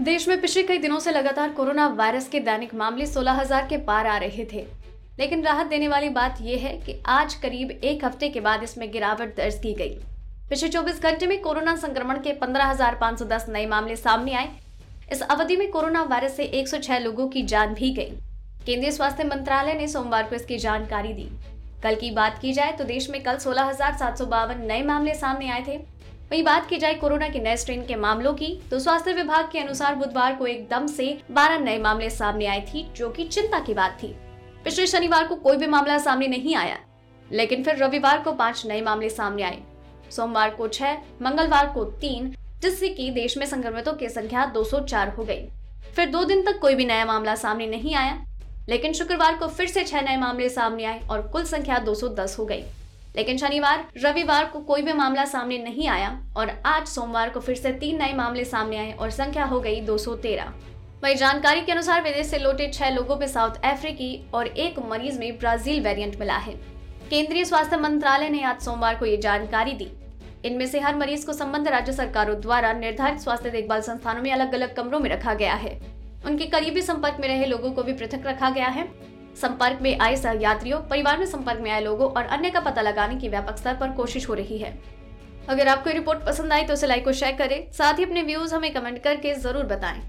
देश में पिछले कई दिनों से लगातार कोरोना वायरस के दैनिक मामले 16,000 के पार आ रहे थे। लेकिन राहत देने वाली बात यह है कि आज करीब एक हफ़्ते के बाद इसमें गिरावट दर्ज की गई। पिछले 24 घंटे में कोरोना संक्रमण के 15,510 नए मामले सामने आए। इस अवधि में कोरोना वायरस से 106 लोगों की जान भी गई। केंद्रीय स्वास्थ्य मंत्रालय ने सोमवार को इसकी जानकारी दी। कल की बात की जाए तो देश में कल सोलह नए मामले सामने आए थे। वही बात की जाए कोरोना के नए स्ट्रेन के मामलों की तो स्वास्थ्य विभाग के अनुसार बुधवार को एकदम से 12 नए मामले सामने आए थी, जो कि चिंता की बात थी। पिछले शनिवार को कोई भी मामला सामने नहीं आया, लेकिन फिर रविवार को पाँच नए मामले सामने आए। सोमवार को छह, मंगलवार को तीन, जिससे कि देश में संक्रमितों की संख्या 204 हो गई। फिर दो दिन तक कोई भी नया मामला सामने नहीं आया, लेकिन शुक्रवार को फिर से छह नए मामले सामने आए और कुल संख्या 210 हो गई। लेकिन शनिवार, रविवार को कोई भी मामला सामने नहीं आया और आज सोमवार को फिर से तीन नए मामले सामने आए और संख्या हो गई 213। वही जानकारी के अनुसार विदेश से लौटे छह लोगों में साउथ अफ्रीकी और एक मरीज़ में ब्राज़ील वेरिएंट मिला है। केंद्रीय स्वास्थ्य मंत्रालय ने आज सोमवार को ये जानकारी दी। इनमें से हर मरीज़ को संबंध राज्य सरकारों द्वारा निर्धारित स्वास्थ्य देखभाल संस्थानों में अलग अलग कमरों में रखा गया है। उनके करीबी संपर्क में रहे लोगों को भी पृथक रखा गया है। संपर्क में आए यात्रियों परिवार में संपर्क में आए लोगों और अन्य का पता लगाने की व्यापक स्तर पर कोशिश हो रही है। अगर आपको रिपोर्ट पसंद आई तो उसे लाइक और शेयर करें। साथ ही अपने व्यूज़ हमें कमेंट करके ज़रूर बताएँ।